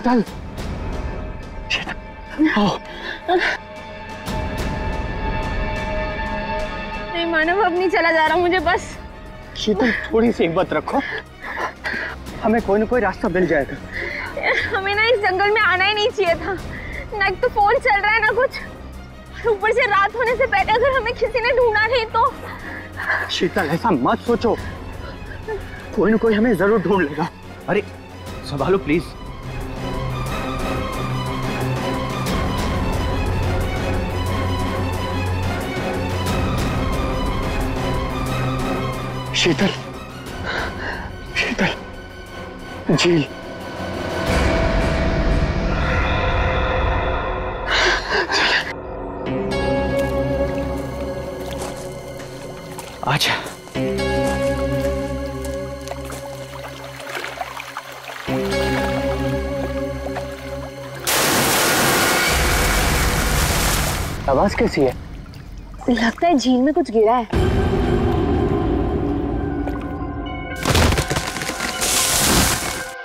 शीतल आओ नहीं मानव अब नहीं चला जा रहा मुझे बस। शीतल थोड़ी सी हिम्मत रखो। हमें कोई ना कोई रास्ता मिल जाएगा। हमें ना इस जंगल में आना ही नहीं चाहिए था। ना तो फ़ोन चल रहा है ना कुछ। ऊपर से रात होने से पहले अगर हमें किसी ने ढूंढा नहीं तो। शीतल ऐसा मत सोचो। कोई ना कोई हमें ज़रूर ढूंढ लेगा। अरे संभालो प्लीज़ शीतल शीतल झील अच्छा। आवाज़ कैसी है? लगता है झील में कुछ गिरा है।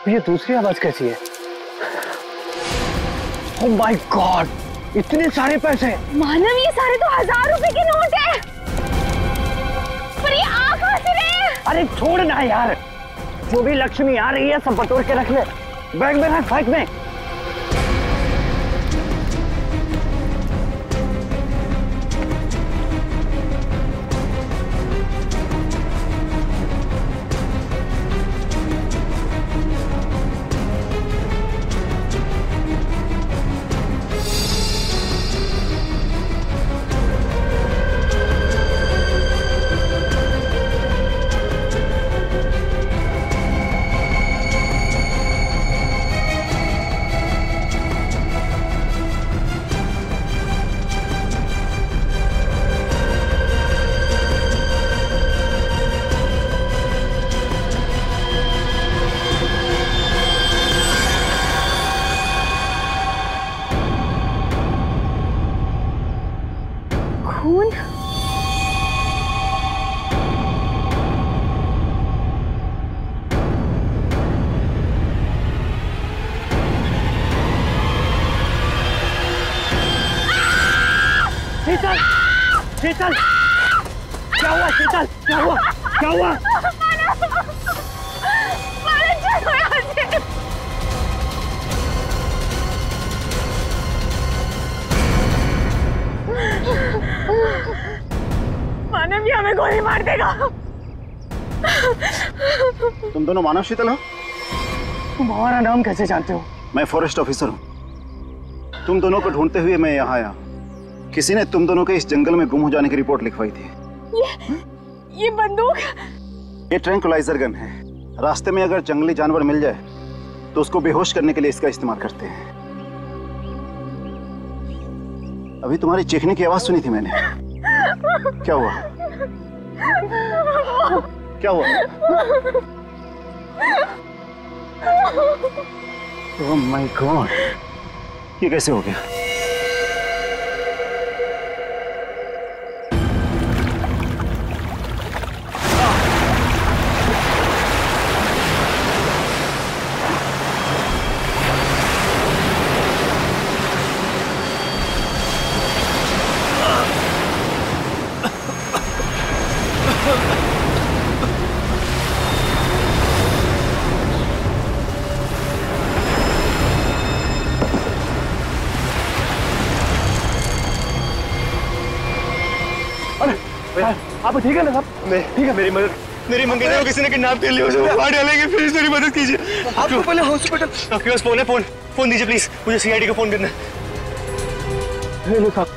ये दूसरी आवाज़ कैसी है? ओ माय गॉड इतने सारे पैसे! मानव ये सारे तो हज़ार रुपए के नोट है। पर ये आ कहाँ से रहे अरे छोड़ ना यार। जो भी लक्ष्मी आ रही है सब बटोर के रख ले। बैग में रख बैग में। खून शीतल शीतल क्या हुआ शीतल क्या हुआ क्या हुआ मानव ये हमें गोली मार देगा। तुम दोनों मानव शीतल हो? तुम हमारा नाम कैसे जानते हो? मैं फॉरेस्ट ऑफिसर हूँ। तुम दोनों को ढूंढते हुए मैं यहाँ आया। किसी ने तुम दोनों के इस जंगल में गुम हो जाने की रिपोर्ट लिखवाई थी। ये ये बंदूक। ये ट्रैंकुलाइजर गन है। रास्ते में अगर जंगली जानवर मिल जाए तो उसको बेहोश करने के लिए इसका इस्तेमाल करते हैं। अभी तुम्हारी चीखने की आवाज़ सुनी थी मैंने। क्या हुआ? क्या हुआ? ओह माय गॉड ये कैसे हो गया? आप ठीक है ना साहब सब ठीक है। मेरी मदद मेरी मंगेतर किसी ने किडनैप कर लिया उसे मार डालेंगे प्लीज़ मेरी मदद कीजिए। आप आपको पहले हॉस्पिटल आपके पास फ़ोन है फ़ोन फ़ोन दीजिए प्लीज़ मुझे सीआईडी को फ़ोन करना है। ले लो साहब।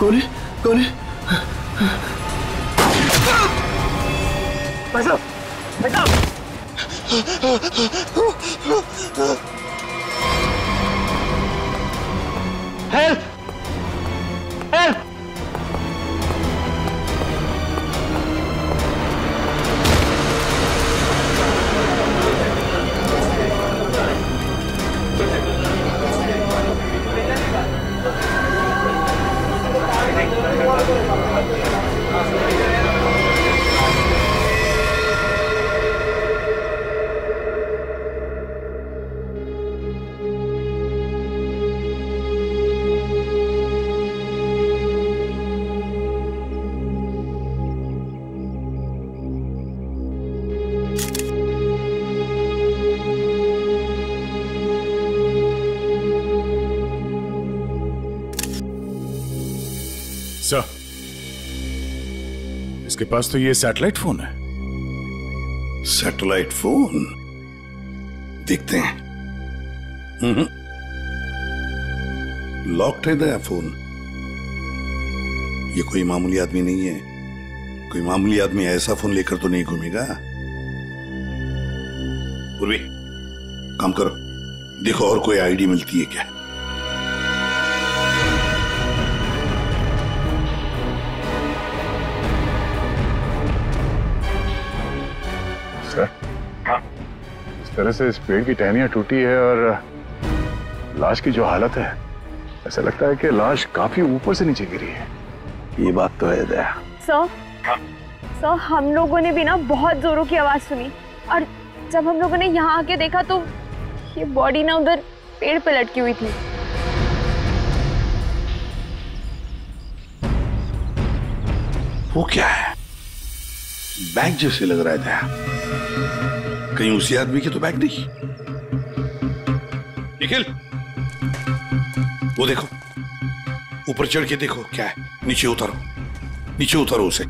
गोली गोली भाई साहब भाई साहब। हेल्प सर इसके पास तो ये सैटेलाइट फ़ोन है सैटेलाइट फ़ोन देखते हैं। लॉक्ड है दया फ़ोन ये कोई मामूली आदमी नहीं है। कोई मामूली आदमी ऐसा फ़ोन लेकर तो नहीं घूमेगा। पूर्वी काम करो। देखो और कोई आईडी मिलती है क्या? तरह से इस पेड़ की टहनियाँ टूटी है और लाश की जो हालत है ऐसा लगता है कि लाश काफ़ी ऊपर से नीचे गिरी है। ये बात तो है दया। सर सर हम लोगों ने भी ना बहुत जोरों की आवाज़ सुनी और जब हम लोगों ने यहाँ आके देखा तो ये बॉडी ना उधर पेड़ पे लटकी हुई थी। वो क्या है? बैग जैसे लग रहा है दया। कहीं उसी आदमी के तो बैग नहीं। निखिल वो देखो ऊपर चढ़ के देखो क्या है। नीचे उतारो नीचे उतारो उसे।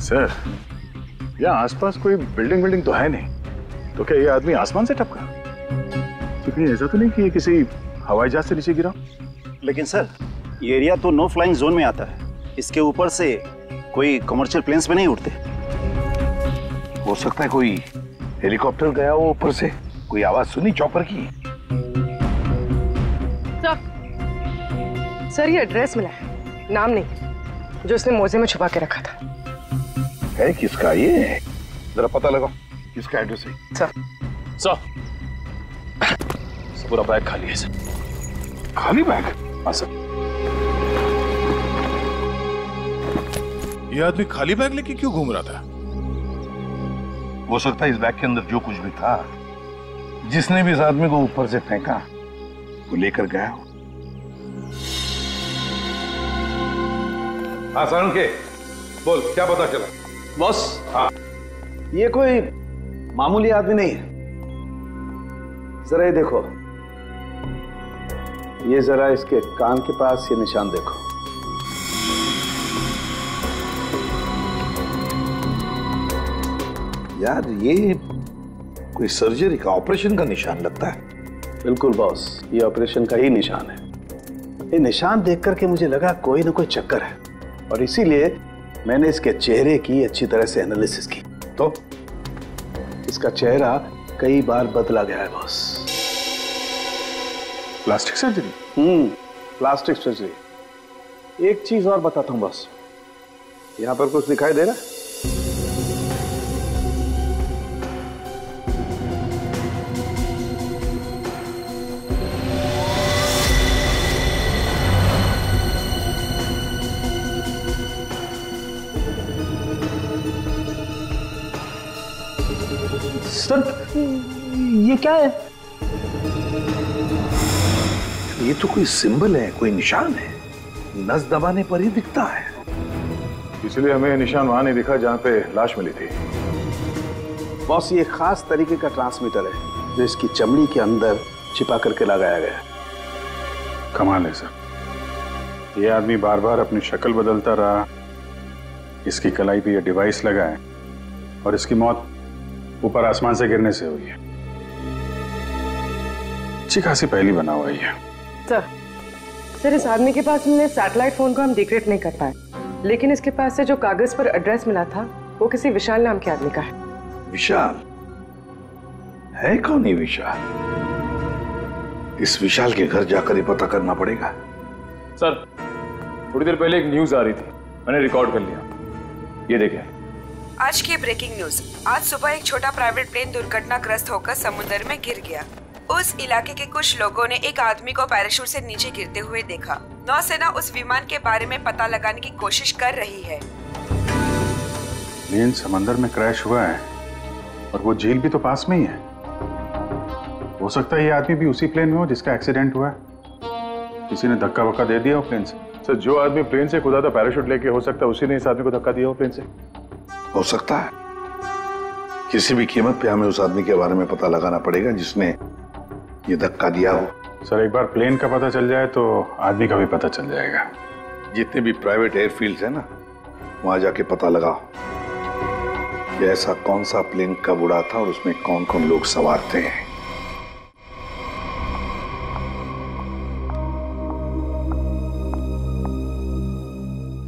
सर यहाँ आसपास कोई बिल्डिंग बिल्डिंग तो है नहीं? तो क्या ये आदमी आसमान से टपका? तो कहीं ऐसा तो नहीं कि ये किसी हवाई जहाज़ से नीचे गिरा? लेकिन सर ये एरिया तो नो फ्लाइंग जोन में आता है। इसके ऊपर से कोई कमर्शियल प्लेन्स में नहीं उड़ते। हो सकता है कोई हेलीकॉप्टर गया हो ऊपर से। कोई आवाज़ सुनी चौपर की? सर ये एड्रेस मिला है। नाम नहीं। जो इसने मोजे में छुपा के रखा था। है किसका ये? जरा पता लगाओ किसका एड्रेस है? सर सर पूरा बैग खाली है सर खाली बैग हाँ सर ये आदमी खाली बैग लेके क्यों घूम रहा था? हो सकता है इस बैग के अंदर जो कुछ भी था जिसने भी इस आदमी को ऊपर से फेंका वो लेकर गया हो। हाँ सारण के बोल क्या पता चला? बॉस हाँ। ये कोई मामूली आदमी नहीं है। जरा ये देखो। ये जरा इसके कान के पास ये निशान देखो। यार ये कोई सर्जरी का ऑपरेशन का निशान लगता है। बिल्कुल बॉस ये ऑपरेशन का ही निशान है। ये निशान देख करके मुझे लगा कोई ना कोई चक्कर है। और इसीलिए मैंने इसके चेहरे की अच्छी तरह से एनालिसिस की। तो इसका चेहरा कई बार बदला गया है boss. Plastic surgery hmm plastic surgery एक चीज़ और बताता हूँ बॉस। यहाँ पर कुछ दिखाई दे रहा है? क्या है? ये तो कोई सिंबल है कोई निशान है। नस दबाने पर ही दिखता है। इसलिए हमें निशान वहाँ नहीं दिखा जहाँ पे लाश मिली थी। बॉस ये खास तरीके का ट्रांसमीटर है जो इसकी चमड़ी के अंदर छिपा करके लगाया गया कमाल है सर। ये आदमी बार बार अपनी शक्ल बदलता रहा इसकी कलाई पे ये डिवाइस लगा है और इसकी मौत ऊपर आसमान से गिरने से हुई है। अच्छी खासी पहली बना हुआ है सर सर इस आदमी के पास मिले सैटेलाइट फ़ोन को हम डिक्रेट नहीं कर पाए। लेकिन इसके पास से जो कागज़ पर एड्रेस मिला था वो किसी विशाल नाम के आदमी का है। विशाल? है कौन ये विशाल? इस विशाल के घर जाकर ही पता करना पड़ेगा। सर थोड़ी देर पहले एक न्यूज़ आ रही थी। मैंने रिकॉर्ड कर लिया। ये देखें। आज की ब्रेकिंग न्यूज़ आज सुबह एक छोटा प्राइवेट प्लेन दुर्घटनाग्रस्त होकर समुद्र में गिर गया। उस इलाके के कुछ लोगों ने एक आदमी को पैराशूट से नीचे गिरते हुए देखा। नौसेना उस विमान के बारे में पता लगाने की कोशिश कर रही है। प्लेन समंदर में क्रैश हुआ है और वो झील भी तो पास में ही है। हो सकता है ये आदमी भी उसी प्लेन में हो जिसका एक्सीडेंट हुआ। है किसी ने धक्का वक्का दे दिया हो प्लेन से? सर जो आदमी प्लेन से कूदा था पैराशूट लेके हो सकता है उसी ने इस आदमी को धक्का दिया हो प्लेन से? हो सकता है। किसी भी कीमत पे हमें उस आदमी के बारे में पता लगाना पड़ेगा जिसने ये धक्का दिया हो। सर एक बार प्लेन का पता चल जाए तो आदमी का भी पता चल जाएगा। जितने भी प्राइवेट एयरफील्ड है ना वहाँ जाके पता लगाओ कि ऐसा कौन सा प्लेन कब उड़ा था और उसमें कौन कौन लोग सवार थे।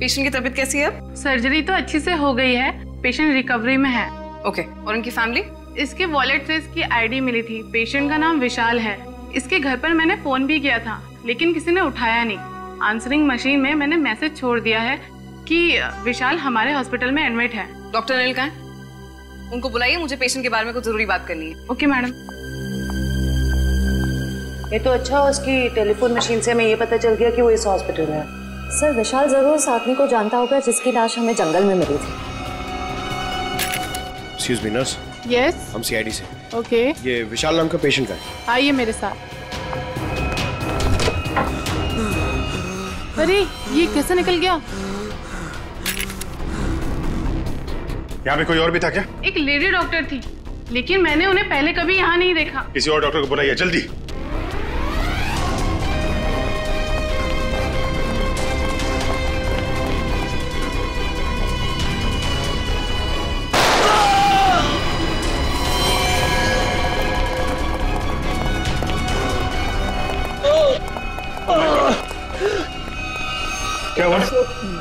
पेशेंट की तबीयत कैसी है सर्जरी तो अच्छी से हो गई है पेशेंट रिकवरी में है। Okay okay. और उनकी फैमिली? इसके वॉलेट से इसकी आईडी मिली थी। पेशेंट का नाम विशाल है। इसके घर पर मैंने फ़ोन भी किया था लेकिन किसी ने उठाया नहीं। आंसरिंग मशीन में मैंने मैसेज छोड़ दिया है कि विशाल हमारे हॉस्पिटल में एडमिट है। डॉक्टर अनिल कहाँ है? उनको बुलाइए मुझे पेशेंट के बारे में कुछ ज़रूरी बात करनी है। ओके मैडम ये तो अच्छा उसकी टेलीफोन मशीन से हमें ये पता चल गया कि वो इस हॉस्पिटल में है। सर विशाल ज़रूर उस आदमी को जानता होगा जिसकी लाश हमें जंगल में मिली थी। एक्सक्यूज मी नर्स यस हम सीआईडी से। ओके ये विशाल नाम का पेशेंट का है। आइए मेरे साथ। अरे ये कैसे निकल गया? यहाँ पे कोई और भी था क्या? एक लेडी डॉक्टर थी लेकिन मैंने उन्हें पहले कभी यहाँ नहीं देखा। किसी और डॉक्टर को बुलाइए जल्दी।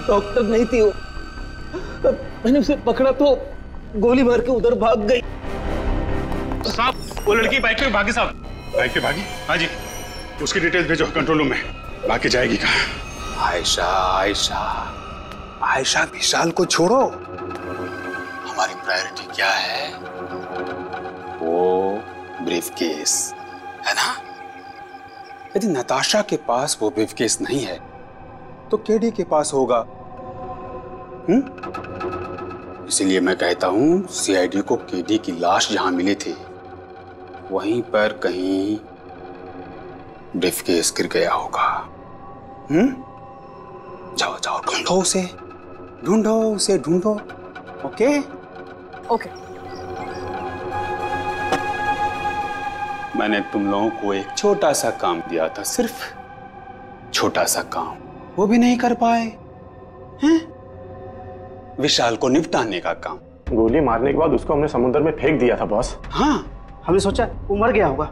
डॉक्टर नहीं थी वो। मैंने उसे पकड़ा तो गोली मार के उधर भाग गई। साहब वो लड़की बाइक पे भागी साहब। बाइक पे भागी? हाँ जी। उसकी डिटेल्स भेजो कंट्रोल रूम में। बाकी जाएगी कहाँ? आयशा आयशा। आयशा विशाल को छोड़ो। हमारी प्रायोरिटी क्या है? वो ब्रीफ केस है ना? यदि नताशा के पास वो ब्रीफ केस नहीं है तो केडी के पास होगा। इसीलिए मैं कहता हूँ सीआईडी को केडी की लाश जहाँ मिली थी वहीं पर कहीं ब्रीफ केस गिर गया होगा। हम्म? जाओ जाओ ढूंढो उसे। ढूंढो उसे ढूंढो। ओके? ओके। मैंने तुम लोगों को एक छोटा सा काम दिया था सिर्फ़ छोटा सा काम। वो भी नहीं कर पाए। हैं? विशाल को निपटाने का काम। गोली मारने के बाद उसको हमने समुद्र में फेंक दिया था बॉस हाँ। हमने सोचा वो मर गया होगा।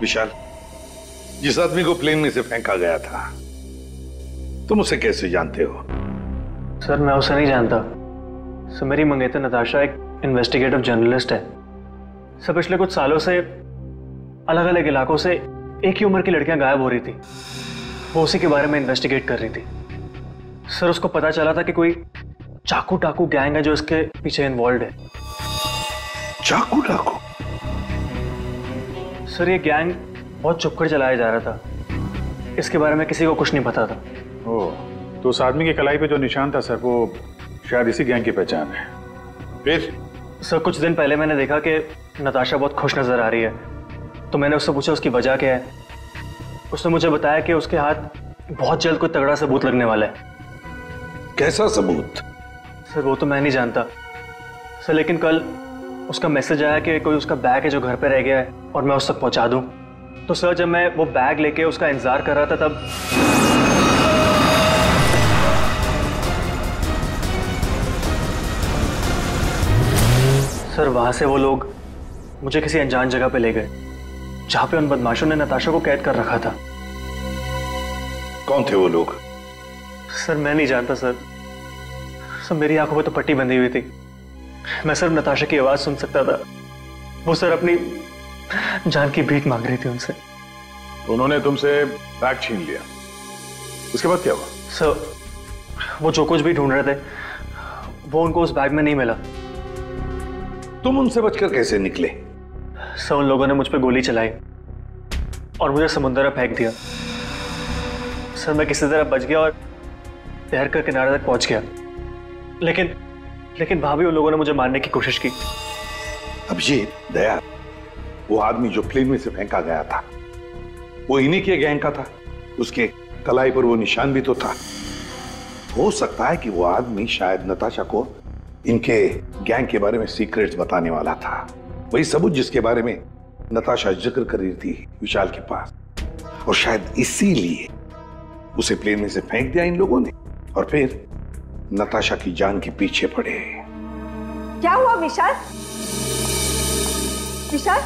विशाल जिस आदमी को प्लेन में से फेंका गया था तुम उसे कैसे जानते हो? सर मैं उसे नहीं जानता। सर मेरी मंगेतर नताशा एक इन्वेस्टिगेटिव जर्नलिस्ट है। सर पिछले कुछ सालों से अलग अलग इलाकों से एक ही उम्र की लड़कियाँ गायब हो रही थी। वो उसी के बारे में इन्वेस्टिगेट कर रही थी। सर उसको पता चला था कि कोई चाकू टाकू गैंग है जो इसके पीछे इन्वॉल्व है। चाकू टाकू सर ये गैंग बहुत चुपकर चलाया जा रहा था। इसके बारे में किसी को कुछ नहीं पता था। ओ तो उस आदमी के कलाई पे जो निशान था सर वो शायद इसी गैंग की पहचान है। फिर? सर कुछ दिन पहले मैंने देखा कि नताशा बहुत खुश नज़र आ रही है। तो मैंने उससे पूछा उसकी वजह क्या है? उसने मुझे बताया कि उसके हाथ बहुत जल्द कोई तगड़ा सबूत लगने वाला है। कैसा सबूत? सर वो तो मैं नहीं जानता। सर लेकिन कल उसका मैसेज आया कि कोई उसका बैग है जो घर पे रह गया है और मैं उस तक पहुँचा दूँ। तो सर जब मैं वो बैग लेके उसका इंतज़ार कर रहा था तब सर वहाँ से वो लोग मुझे किसी अनजान जगह पे ले गए जहाँ पे उन बदमाशों ने नताशा को कैद कर रखा था। कौन थे वो लोग? सर मैं नहीं जानता सर। सर मेरी आँखों पे तो पट्टी बंधी हुई थी। मैं सिर्फ़ नताशा की आवाज़ सुन सकता था। वो सर अपनी जान की भीख मांग रही थी उनसे। तो उन्होंने तुमसे बैग छीन लिया। उसके बाद क्या हुआ? सर वो जो कुछ भी ढूंढ रहे थे वो उनको उस बैग में नहीं मिला। तुम उनसे बचकर कैसे निकले? सर उन लोगों ने मुझ पर गोली चलाई और मुझे समुद्र में फेंक दिया। सर मैं किसी तरह बच गया और तैर कर किनारे तक पहुँच गया। लेकिन लेकिन वहाँ भी उन लोगों ने मुझे मारने की कोशिश की। अभिजीत दया वो आदमी जो प्लेन में से फेंका गया था वो इन्हीं के गैंग का था। उसके कलाई पर वो निशान भी तो था। हो सकता है कि वो आदमी शायद नताशा को इनके गैंग के बारे में सीक्रेट्स बताने वाला था। वही सबूत जिसके बारे में नताशा ज़िक्र कर रही थी विशाल के पास। और शायद इसीलिए उसे प्लेन में से फेंक दिया इन लोगों ने। और फिर नताशा की जान के पीछे पड़े। क्या हुआ विशाल? विशाल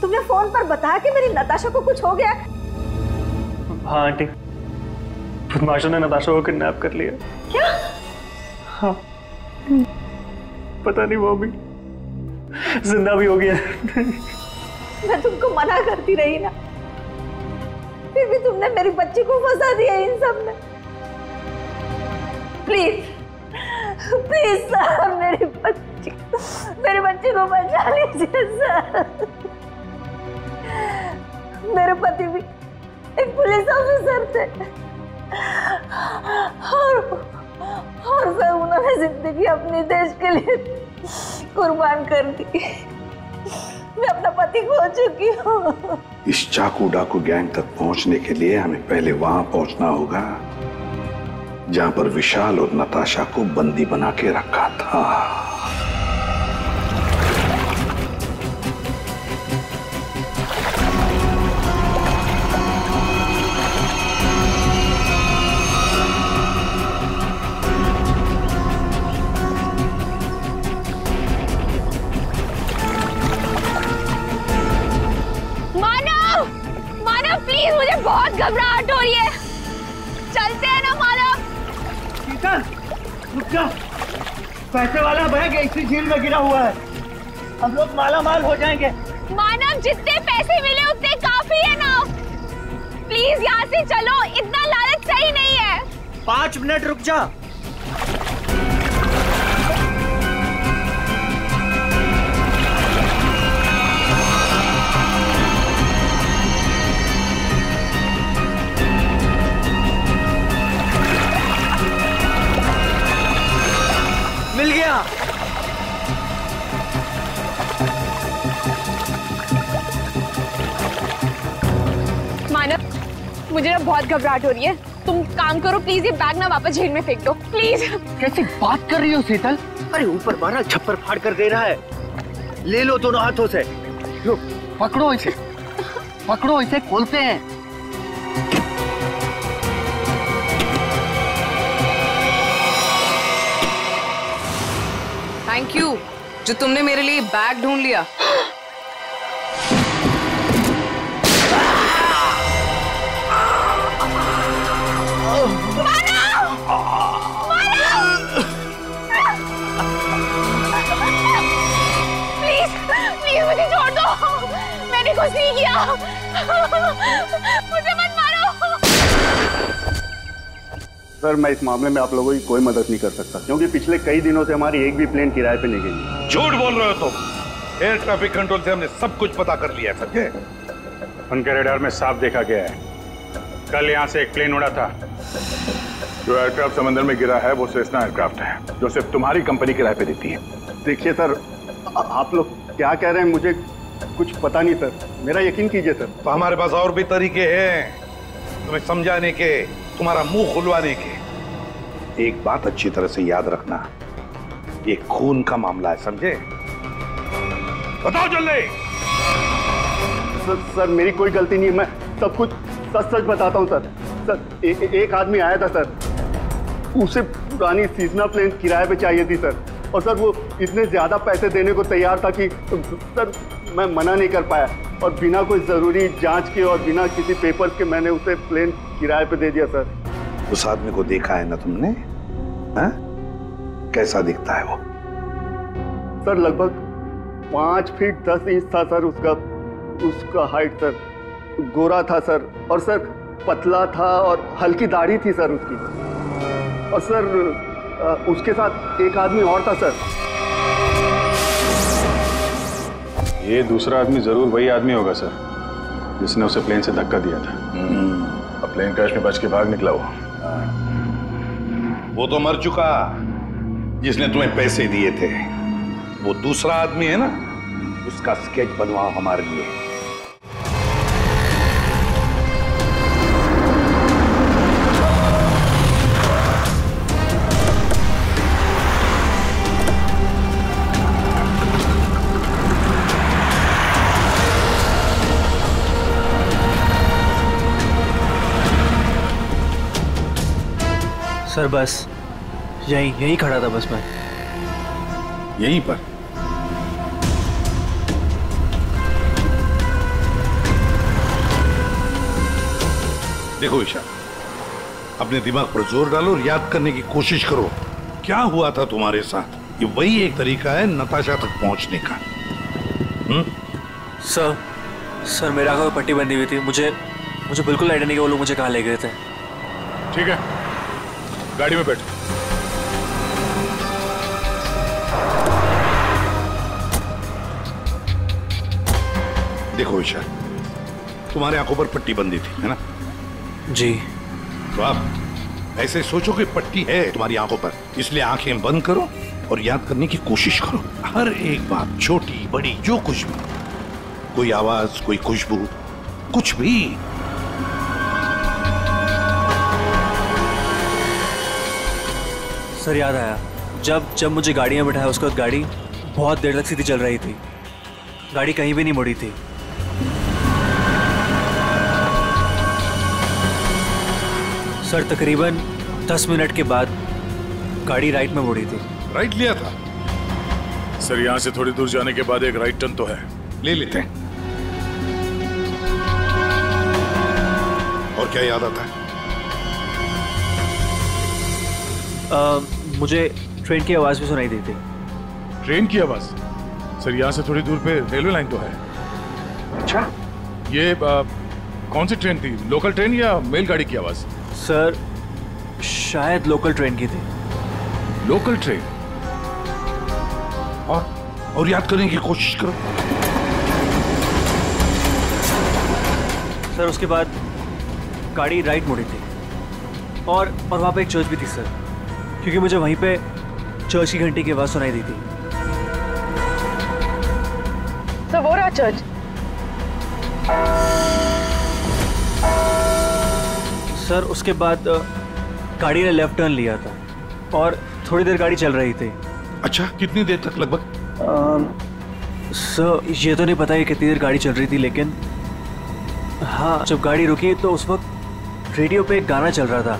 तुमने फ़ोन पर बताया कि मेरी नताशा को कुछ हो गया? हाँ आंटी। बदमाशों ने नताशा को किडनैप कर लिया। क्या? हाँ। पता नहीं वो भी ज़िंदा भी हो गया। मैं तुमको मना करती रही ना। फिर भी तुमने मेरी बच्ची को फंसा दिया इन सब में। प्लीज़ प्लीज़ सर, मेरी बच्ची मेरी बच्ची को बचा लीजिए सर। मेरे पति भी एक पुलिस ऑफिसर थे। और और फिर उन्होंने ज़िंदगी अपने देश के लिए कुर्बान कर दी। मैं अपना पति खो चुकी हूँ। इस चाकू डाकू गैंग तक पहुँचने के लिए हमें पहले वहाँ पहुँचना होगा, जहाँ पर विशाल और नताशा को बंदी बना के रखा था। घबराहट हो रही है। चलते हैं ना मानव सीता रुक जा। पैसे वाला बैग इसी झील में गिरा हुआ है। हम लोग माला माल हो जाएँगे। मानव जितने पैसे मिले उतने काफ़ी है ना। प्लीज़ यहाँ से चलो। इतना लालच सही नहीं है। पाँच मिनट रुक जा। गया। मानव मुझे ना बहुत घबराहट हो रही है। तुम काम करो प्लीज़ ये बैग ना वापस झील में फेंक दो। प्लीज़ कैसी बात कर रही हो शीतल? अरे ऊपर मारा छप्पर फाड़ कर दे रहा है। ले लो दोनों हाथों से। लो पकड़ो इसे। पकड़ो इसे खोलते हैं। थैंक यू जो तुमने मेरे लिए बैग ढूंढ लिया। मुझे छोड़ दो। मैंने कुछ नहीं किया। सर मैं इस मामले में आप लोगों की कोई मदद नहीं कर सकता क्योंकि पिछले कई दिनों से हमारी एक भी प्लेन किराए पे नहीं गई। झूठ बोल रहे हो तुम। एयर ट्रैफ़िक कंट्रोल से हमने सब कुछ पता कर लिया है समझे? उनके रेडार में साफ़ देखा गया है। कल यहाँ से एक प्लेन उड़ा था। जो एयरक्राफ्ट समंदर में गिरा है वो सेस्ना एयरक्राफ्ट है जो सिर्फ़ तुम्हारी कंपनी किराए पे देती है। देखिए सर आप लोग क्या कह रहे हैं? मुझे कुछ पता नहीं सर। मेरा यकीन कीजिए सर। तो हमारे पास और भी तरीके हैं तुम्हें समझाने के। तुम्हारा मुँह खुलवाने के। एक बात अच्छी तरह से याद रखना। ये खून का मामला है समझे? बताओ जल्दी। सर, सर मेरी कोई गलती नहीं है। मैं सब कुछ सच सच बताता हूँ सर। सर ए, एक आदमी आया था सर। उसे पुरानी सीजनल प्लेन किराए पे चाहिए थी सर। और सर वो इतने ज़्यादा पैसे देने को तैयार था कि सर मैं मना नहीं कर पाया। और बिना कोई ज़रूरी जाँच के और बिना किसी पेपर के मैंने उसे प्लेन किराए पे दे दिया सर। उस आदमी को देखा है ना तुमने? हा? कैसा दिखता है वो? सर लगभग पाँच फीट दस इंच था सर उसका उसका हाइट सर। गोरा था सर। और सर पतला था और हल्की दाढ़ी थी सर उसकी। और सर उसके साथ एक आदमी और था सर। ये दूसरा आदमी ज़रूर वही आदमी होगा, सर, जिसने उसे प्लेन से धक्का दिया था। अब प्लेन क्रैश में बच के भाग निकला वो। वो तो मर चुका, जिसने तुम्हें पैसे दिए थे। वो दूसरा आदमी है ना, उसका स्केच बनवाओ हमारे लिए। सर बस यहीं यहीं खड़ा था बस मैं। यहीं पर? देखो ईशा अपने दिमाग पर ज़ोर डालो और याद करने की कोशिश करो। क्या हुआ था तुम्हारे साथ? ये वही एक तरीका है नताशा तक पहुँचने का। हम्म? सर सर मेरा आँखों पट्टी बंधी हुई थी। मुझे मुझे बिल्कुल आइडिया नहीं कि वो लोग मुझे कहाँ ले गए थे। ठीक है। गाड़ी में बैठो। देखो ईशा तुम्हारे आँखों पर पट्टी बंदी थी है ना? जी। तो आप ऐसे सोचो कि पट्टी है तुम्हारी आँखों पर इसलिए आँखें बंद करो और याद करने की कोशिश करो। हर एक बात छोटी बड़ी जो कुछ भी। कोई आवाज़ कोई खुशबू कुछ भी। सर याद आया। जब जब मुझे गाड़ी में बिठाया उसके बाद गाड़ी बहुत देर तक सीधी चल रही थी। गाड़ी कहीं भी नहीं मुड़ी थी। सर तकरीबन दस मिनट के बाद गाड़ी राइट में मुड़ी थी। राइट लिया था? सर यहाँ से थोड़ी दूर जाने के बाद एक राइट टर्न तो है। ले लेते हैं। और क्या याद आता है? मुझे ट्रेन की आवाज़ भी सुनाई दी थी ट्रेन की आवाज़? सर यहाँ से थोड़ी दूर पे रेलवे लाइन तो है। अच्छा। ये आ, कौन सी ट्रेन थी? लोकल ट्रेन या मेल गाड़ी की आवाज़? सर शायद लोकल ट्रेन की थी। Local train? और और याद करने की कोशिश करो। सर उसके बाद गाड़ी राइट मुड़ी थी। और और वहाँ पे एक चर्च भी थी सर। क्योंकि मुझे वहीं पे चर्च की घंटी की आवाज़ सुनाई दी थी। सर वो रहा चर्च सर उसके बाद गाड़ी ने लेफ़्ट टर्न लिया था और थोड़ी देर गाड़ी चल रही थी। अच्छा कितनी देर तक लगभग? सर ये तो नहीं पता कि कितनी देर गाड़ी चल रही थी लेकिन हाँ जब गाड़ी रुकी तो उस वक्त रेडियो पे एक गाना चल रहा था।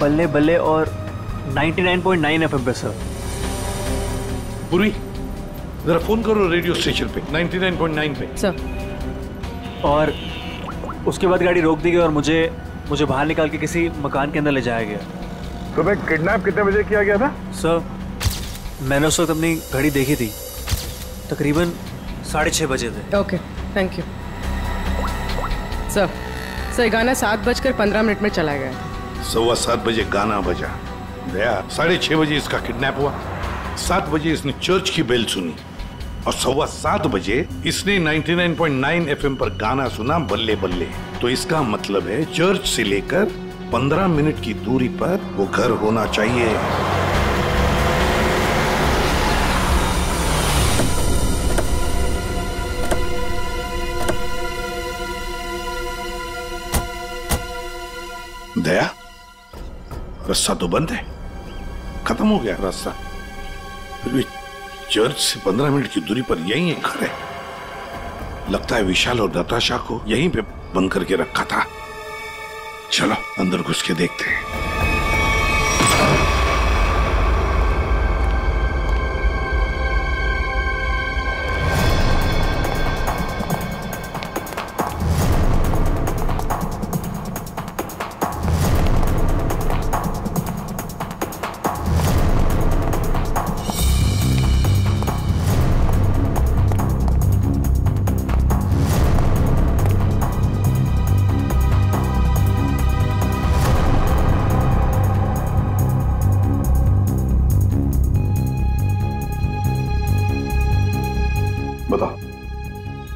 बल्ले बल्ले और 99.9 एफएम पे सर पूरी जरा फ़ोन करो रेडियो स्टेशन पे 99.9 पे। सर और उसके बाद गाड़ी रोक दी गई और मुझे मुझे बाहर निकाल के किसी मकान के अंदर ले जाया गया। तुम्हें किडनैप कितने बजे किया गया था? सर मैंने उस वक्त अपनी घड़ी देखी थी। तकरीबन साढ़े छः बजे थे। Okay thank you sir sir गाना सात बजकर पंद्रह मिनट में चला गया। सवा सात बजे गाना बजा। दया साढ़े छह बजे इसका किडनैप हुआ। सात बजे इसने चर्च की बेल सुनी। और सवा सात बजे इसने 99.9 एफएम पर गाना सुना बल्ले बल्ले। तो इसका मतलब है चर्च से लेकर 15 मिनट की दूरी पर वो घर होना चाहिए। दया रास्ता तो बंद है। खत्म हो गया रास्ता। फिर भी चर्च से पंद्रह मिनट की दूरी पर यही एक घर है। लगता है विशाल और नताशा को यहीं पे बंद करके रखा था। चलो, अंदर घुस के देखते हैं।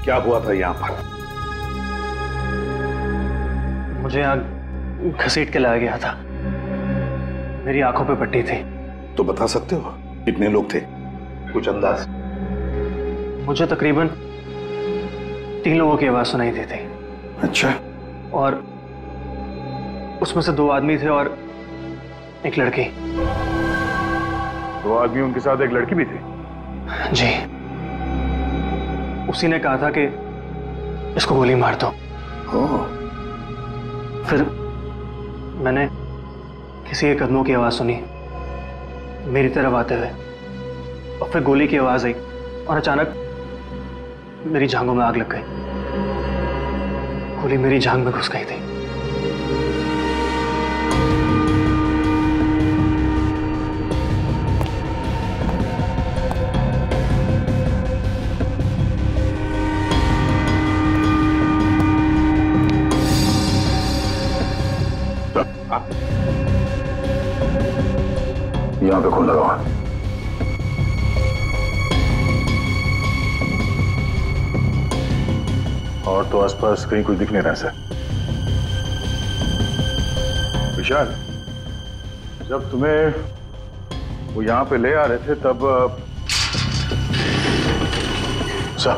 क्या हुआ था यहाँ पर? मुझे यहाँ घसीट के लाया गया था। मेरी आँखों पे पट्टी थी। तो बता सकते हो कितने लोग थे? कुछ अंदाज? मुझे तकरीबन तीन लोगों की आवाज़ सुनाई दी थी अच्छा। और उसमें से दो आदमी थे और एक लड़की। दो आदमी उनके साथ एक लड़की भी थी? जी। उसी ने कहा था कि इसको गोली मार दो। फिर मैंने किसी के कदमों की आवाज़ सुनी। मेरी तरफ़ आते हुए। और फिर गोली की आवाज़ आई और अचानक मेरी झांगों में आग लग गई। गोली मेरी झांग में घुस गई थी। और तो आसपास कहीं कुछ दिख नहीं रहा सर। विशाल, जब तुम्हें वो यहाँ पे ले आ रहे थे, तब सर।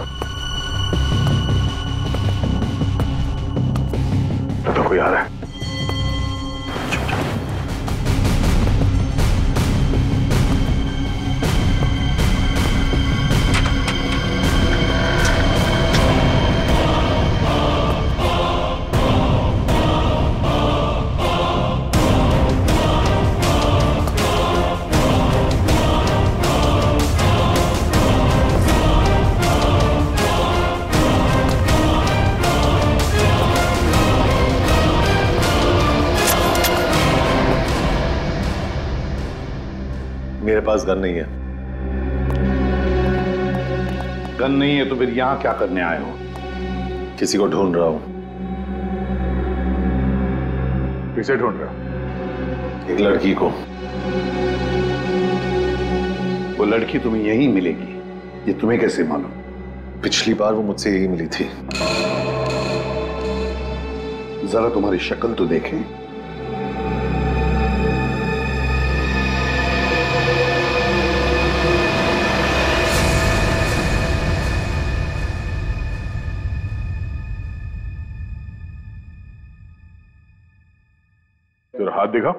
तो कोई आ रहा है। पास गन नहीं है। गन नहीं है तो फिर यहाँ क्या करने आए हो? किसी को ढूंढ रहा हूँ। किसे ढूंढ रहे हो? एक लड़की को। वो लड़की तुम्हें यहीं मिलेगी। ये तुम्हें कैसे मालूम? पिछली बार वो मुझसे यही मिली थी। जरा तुम्हारी शक्ल तो देखें। दिखा।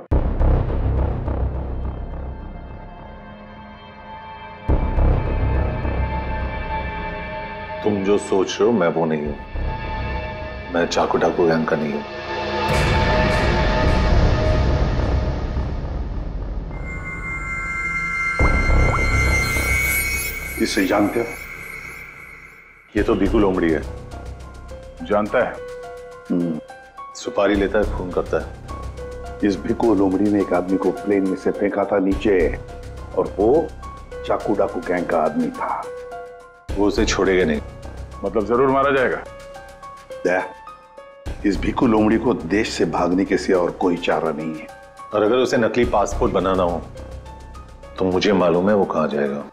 तुम जो सोच रहे हो मैं वो नहीं हूँ। मैं चाकू डाकू गैंग का नहीं हूँ। इसे जानते हो? ये तो दीकू लोमड़ी है। जानता है? सुपारी लेता है खून करता है। इस भिको लोमड़ी ने एक आदमी को प्लेन में से फेंका था नीचे और वो चाकू डाकू गैंग का आदमी था। वो उसे छोड़ेगा नहीं। मतलब ज़रूर मारा जाएगा। इस भिकू लोमड़ी को देश से भागने के सिवा और कोई चारा नहीं है। और अगर उसे नकली पासपोर्ट बनाना हो तो मुझे मालूम है वो कहाँ जाएगा।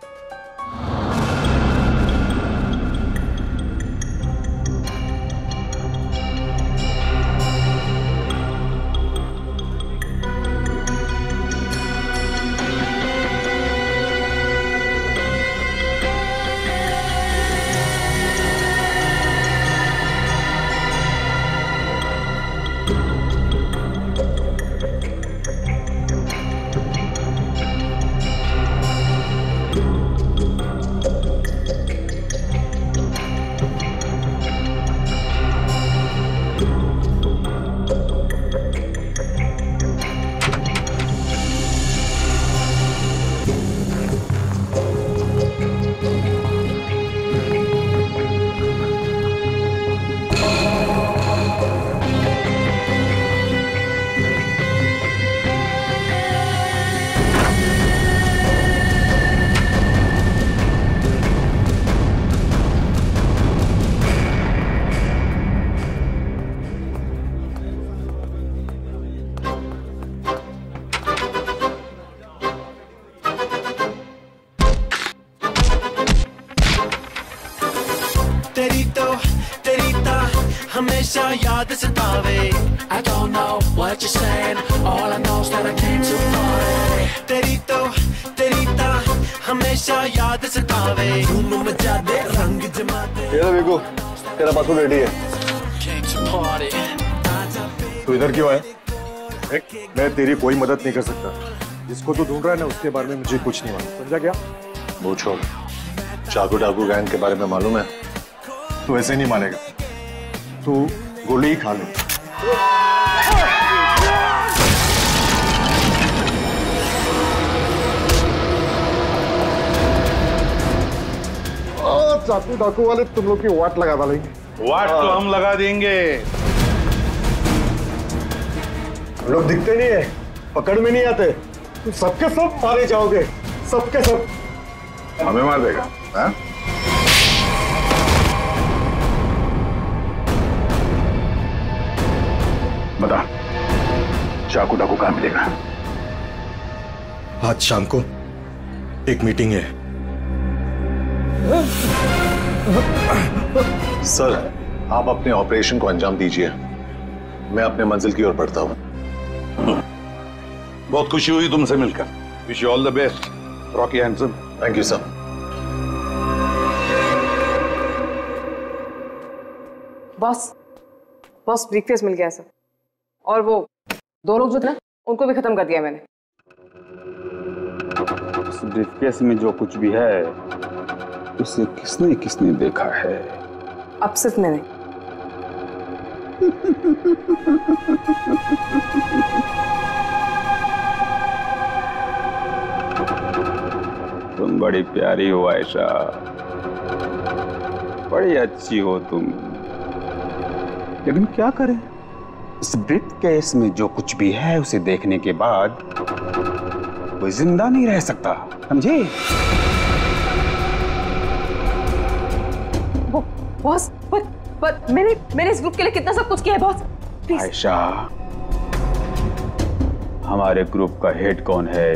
याद सतावे। धूम मचा दे रंग जमा दे ये बिकू तेरा पासपोर्ट रेडी है। तू इधर क्यों है देख, मैं तेरी कोई मदद नहीं कर सकता। जिसको तू ढूंढ रहा है ना उसके बारे में मुझे कुछ नहीं मालूम। समझा क्या? वो छोड़ चाकू डाकू गैंग के बारे में मालूम है? तू ऐसे नहीं मानेगा। तू गोली ही खा ले। डाकू डाकू वाले तुम लोग की वाट लगा डालेंगे। वाट तो हम लगा देंगे। हम लोग दिखते नहीं है पकड़ में नहीं आते। तुम सबके सब मारे जाओगे सबके सब। हमें मार देगा हाँ? बता चाकू डाकू कहाँ मिलेगा? आज शाम को एक मीटिंग है। सर आप अपने ऑपरेशन को अंजाम दीजिए। मैं अपने मंजिल की ओर बढ़ता हूँ। बहुत खुशी हुई तुमसे मिलकर। Wish you all the best Rocky handsome thank you sir boss boss briefcase मिल गया सर और वो दो लोग जो थे ना उनको भी खत्म कर दिया मैंने। ब्रीफकेस में जो कुछ भी है उसे किसने किसने देखा है? अब सिर्फ़ मैंने। तुम बड़ी प्यारी हो आयशा। बड़ी अच्छी हो तुम। लेकिन क्या करें? इस ब्रीफ केस में जो कुछ भी है उसे देखने के बाद कोई ज़िंदा नहीं रह सकता समझे? बॉस पर, पर मैंने मैंने इस ग्रुप के लिए कितना सब कुछ किया है बॉस? प्लीज़ आयशा हमारे ग्रुप का हेड कौन है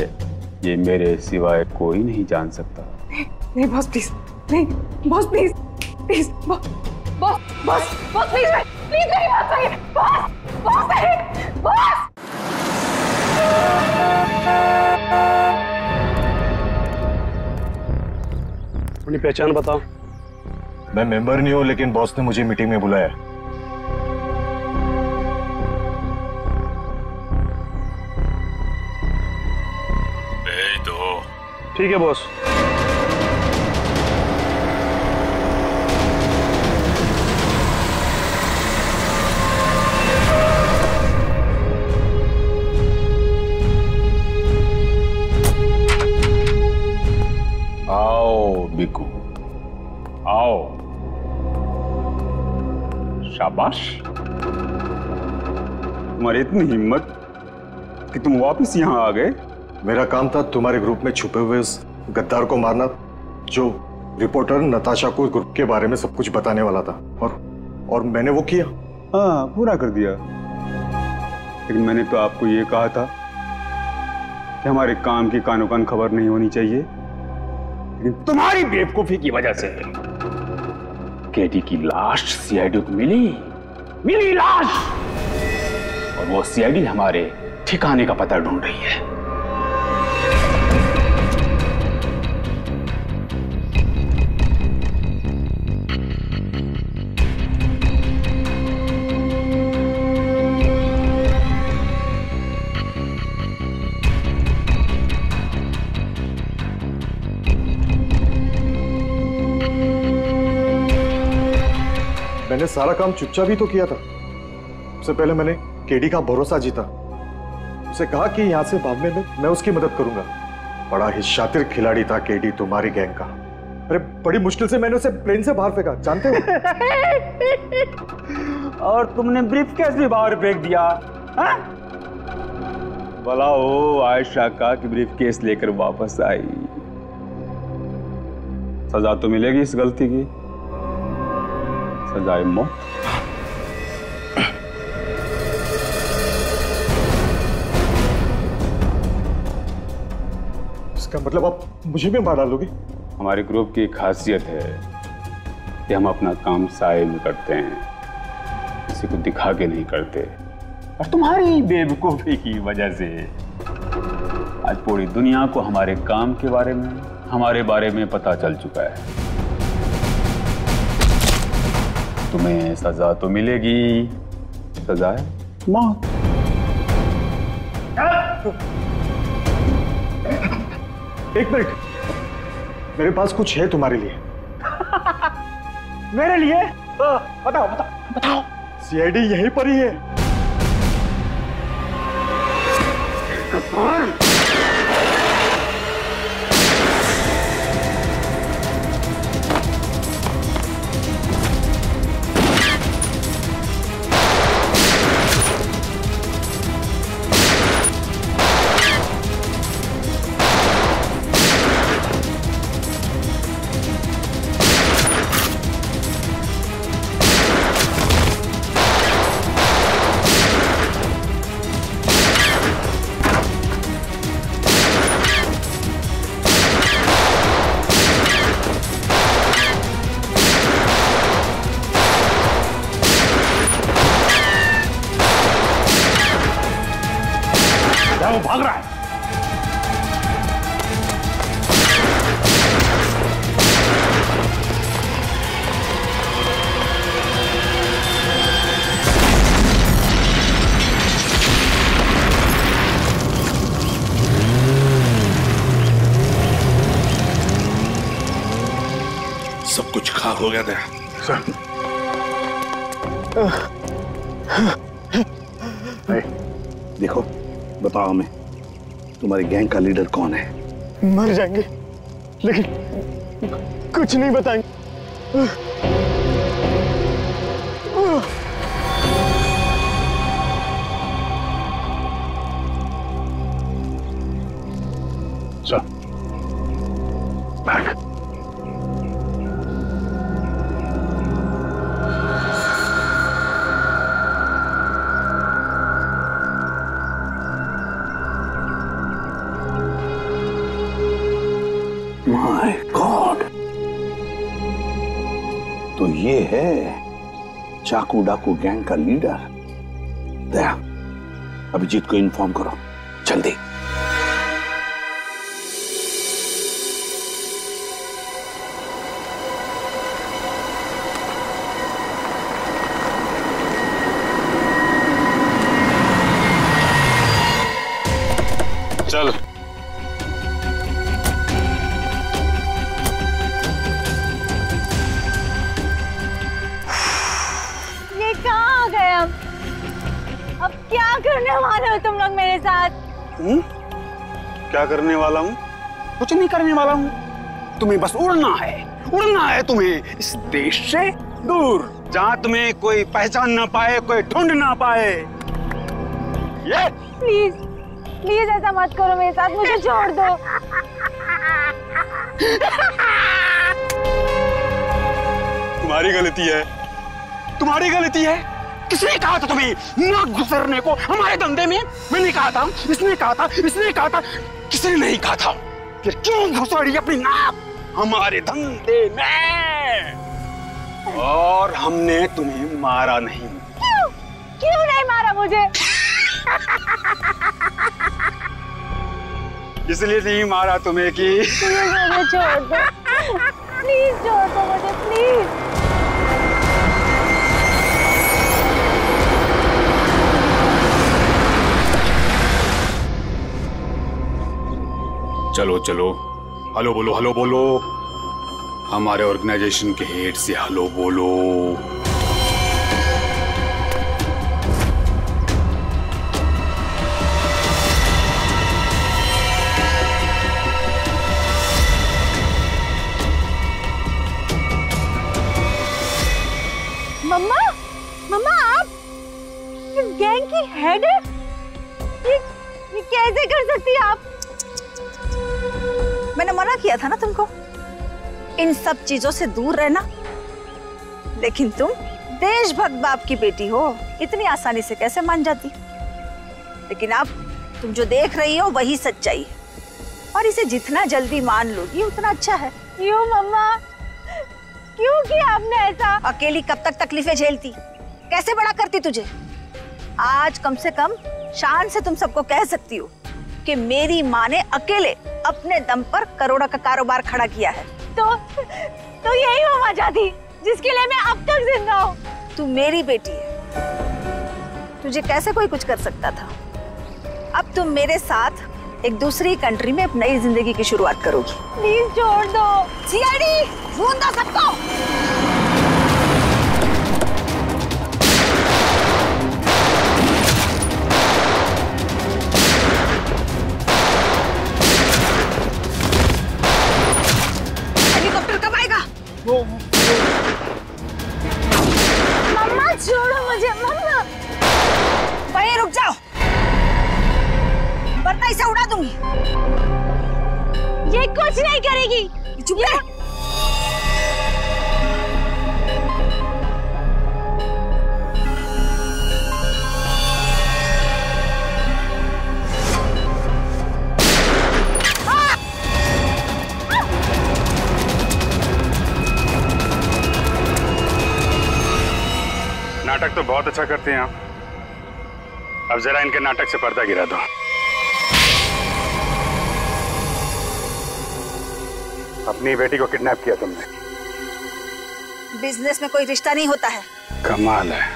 ये मेरे सिवाय कोई नहीं जान सकता। नहीं नहीं बॉस प्लीज़ नहीं boss please please boss boss boss boss please please मेरी बात सुनिए बॉस बॉस नहीं बॉस. अपनी पहचान बताओ। मैं मेंबर नहीं हूँ लेकिन बॉस ने मुझे मीटिंग में बुलाया। भेज दो। ठीक है बॉस तुम्हारी इतनी हिम्मत कि तुम वापस यहाँ आ गए। मेरा काम था तुम्हारे ग्रुप में छुपे हुए उस गद्दार को मारना जो रिपोर्टर नताशा को ग्रुप के बारे में सब कुछ बताने वाला था। और और मैंने वो किया। हाँ पूरा कर दिया। लेकिन मैंने तो आपको ये कहा था कि हमारे काम की कानो कान खबर नहीं होनी चाहिए। लेकिन तुम्हारी बेवकूफ़ी की वजह से केटी की लाश सीआईडी को मिली। मिली लाश! और वो सीआईडी हमारे ठिकाने का पता ढूंढ रही है। मैंने सारा काम चुपचाप ही तो किया था। सबसे पहले मैंने केडी का भरोसा जीता। उसे कहा कि यहाँ से भागने में मैं उसकी मदद करूँगा। बड़ा ही शातिर खिलाड़ी था केडी तुम्हारी गैंग का। अरे, बड़ी मुश्किल से मैंने उसे प्लेन से बाहर फेंका, जानते हो? और तुमने ब्रीफ केस भी बाहर फेंक दिया हाँ? भला हो, आयशा का कि ब्रीफ केस लेकर वापस आई। सजा तो मिलेगी इस गलती की। सजाए मौत। इसका मतलब आप मुझे भी मार डालोगे? हमारे ग्रुप की खासियत है कि हम अपना काम साय में करते हैं। किसी को दिखा के नहीं करते। और तुम्हारी बेवकूफ़ी की वजह से आज पूरी दुनिया को हमारे काम के बारे में हमारे बारे में पता चल चुका है। तुम्हें सजा तो मिलेगी। सजा है? मौत एक मिनट। मेरे पास कुछ है तुम्हारे लिए। मेरे लिए? बताओ बताओ। बताओ। सीआईडी यहीं पर ही है। है हो गया था ए, देखो बताओ हमें तुम्हारे गैंग का लीडर कौन है? मर जाएँगे लेकिन कुछ नहीं बताएँगे। चल बैग है। चाकू डाकू गैंग का लीडर। दया अभिजीत को इन्फॉर्म करो। क्या करने वाला हूँ? कुछ नहीं करने वाला हूँ। तुम्हें बस उड़ना है। उड़ना है तुम्हें इस देश से दूर जहाँ तुम्हें कोई पहचान ना पाए कोई ढूंढ ना पाए। ये प्लीज़ प्लीज़ ऐसा मत करो मेरे साथ मुझे छोड़ दो। तुम्हारी गलती है। तुम्हारी गलती है। किसने कहा था तुम्हें ना गुजरने को? हमारे धंधे में मैंने कहा था इसने कहा था इसने कहा था। किसने नहीं कहा था। फिर क्यों घुसड़ी अपनी नाक हमारे धंधे में। और हमने तुम्हें मारा नहीं। क्यों? क्यों नहीं मारा मुझे? इसलिए नहीं मारा तुम्हें कि छोड़ दो। प्लीज़ छोड़ दो मुझे प्लीज़। चलो चलो। हेलो बोलो हेलो बोलो। हमारे ऑर्गेनाइजेशन के हेड से हेलो बोलो। मम्मा मम्मा आप गैंग की हेड है? ये, ये कैसे कर सकती आप? मैंने मना किया था ना तुमको। इन सब चीज़ों से दूर रहना। लेकिन तुम देशभक्त बाप की बेटी हो इतनी आसानी से कैसे मान जाती? लेकिन अब तुम जो देख रही हो वही सच्चाई है। और इसे जितना जल्दी मान लोगी उतना अच्छा है। क्यों मम्मा? क्यों किया आपने ऐसा? अकेली कब तक तकलीफें झेलती? कैसे बड़ा करती तुझे? आज कम से कम शान से तुम सबको कह सकती हो। कि मेरी माँ ने अकेले अपने दम पर करोड़ों का कारोबार खड़ा किया है। तो तो यही मम्मा चाहती जिसके लिए मैं अब तक ज़िंदा हूँ। तू मेरी बेटी है। तुझे कैसे कोई कुछ कर सकता था? अब तुम मेरे साथ एक दूसरी कंट्री में नई ज़िंदगी की शुरुआत करोगी। प्लीज़ छोड़ दो सबको। मम्मा छोड़ो मुझे मम्मा। वहीं रुक जाओ। वरना इसे उड़ा दूँगी। ये कुछ नहीं करेगी। चुप रह। नाटक तो बहुत अच्छा करते हैं आप। अब जरा इनके नाटक से पर्दा गिरा दो। अपनी बेटी को किडनैप किया तुमने। बिज़नेस में कोई रिश्ता नहीं होता है। कमाल है।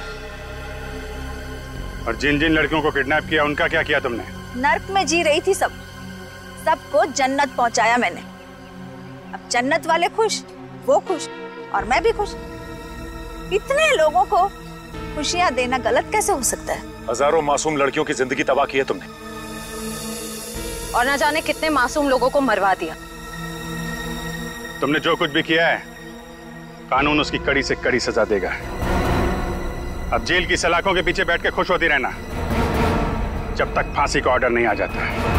और जिन जिन लड़कियों को किडनैप किया उनका क्या किया तुमने? नर्क में जी रही थी सब। सबको जन्नत पहुँचाया मैंने। अब जन्नत वाले खुश वो खुश और मैं भी खुश। इतने लोगों को खुशियाँ देना गलत कैसे हो सकता है? हज़ारों मासूम लड़कियों की ज़िंदगी तबाह की है तुमने। और ना जाने कितने मासूम लोगों को मरवा दिया। तुमने जो कुछ भी किया है कानून उसकी कड़ी से कड़ी सजा देगा। अब जेल की सलाखों के पीछे बैठ के खुश होती रहना जब तक फांसी का ऑर्डर नहीं आ जाता।